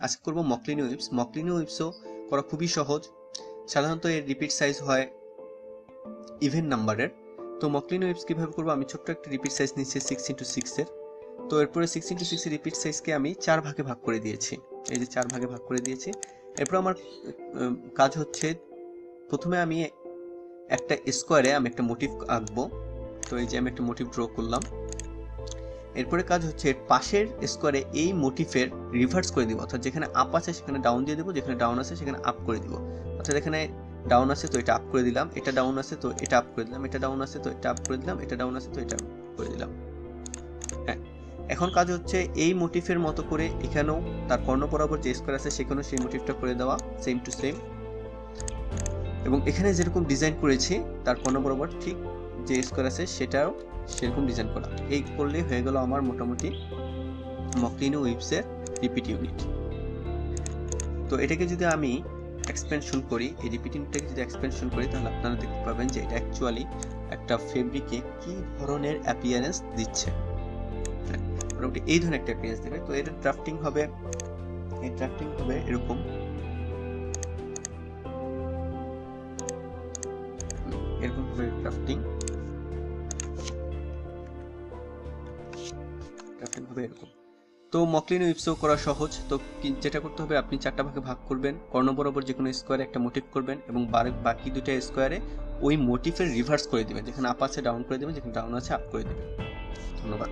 আজকে করব মকলিনি উইপস মকলিনি উইপসও করা খুবই সহজ। সাধারণত এর রিপিট সাইজ হয় ইভেন নাম্বারের তো মকলিনি উইপস কীভাবে করব? আমি ছোট্ট একটা রিপিট সাইজ নিচ্ছি সিক্স ইন্টু সিক্সের তো এরপরে সিক্স ইন্টু সিক্সের রিপিট সাইজকে আমি চার ভাগে ভাগ করে দিয়েছি। এই যে চার ভাগে ভাগ করে দিয়েছি। এরপর আমার কাজ হচ্ছে প্রথমে আমি একটা স্কোয়ারে আমি একটা মোটিভ আঁকবো। তো এই যে আমি একটা মোটিভ ড্র করলাম। এরপরে কাজ হচ্ছে পাশের স্কোয়ারে এই মোটিফের রিভার্স করে দিব। অর্থাৎ যেখানে আপ আছে সেখানে ডাউন দিয়ে দেবো, যেখানে ডাউন আছে সেখানে আপ করে দিব। অর্থাৎ এখানে ডাউন আছে তো এটা আপ করে দিলাম, এটা ডাউন আছে তো এটা আপ করে দিলাম, এটা ডাউন আছে তো এটা আপ করে দিলাম, এটা ডাউন আছে তো এটা up করে দিলাম। হ্যাঁ এখন কাজ হচ্ছে এই মোটিফের মতো করে এখানেও তার কর্ণ বরাবর যে স্কোয়ার আছে সেখানেও সেই মোটিভটা করে দেওয়া সেম টু সেম এবং এখানে যেরকম ডিজাইন করেছি, তার কর্ণ বরাবর ঠিক যে স্কোয়ার আছে সেটাও সেরকম ডিজাইন করা। এই করলে হয়ে গেল আমার মোটামুটি মকলিনো উইপসের রিপিট ইউনিট তো এটাকে যদি আমি এক্সপেনশন করি, এই রিপিট ইউনিটটাকে যদি এক্সপেনশন করি, তাহলে আপনারা দেখতে পাবেন যে এটা অ্যাকচুয়ালি একটা ফেব্রিকে কি ধরনের অ্যাপিয়ারেন্স দিচ্ছে। মোটামুটি এই ধরনের একটা অ্যাপিয়ারেন্স দেবে। তো এটা ড্রাফটিং হবে এই ড্রাফটিং হবে এরকম। এরকম হবে ড্রাফটিং ড্রাফটিং হবে এরকম। তো মকলিন উইপসও করা সহজ। তো যেটা করতে হবে, আপনি চারটা ভাগে ভাগ করবেন। কর্ণ বরাবর যে কোনো স্কোয়ারে একটা মোটিভ করবেন এবং বাকি দুটা স্কোয়ারে ওই মোটিভের রিভার্স করে দেবেন। যেখানে আপ আছে ডাউন করে দেবেন, যেখানে ডাউন আছে আপ করে দেবেন। ধন্যবাদ।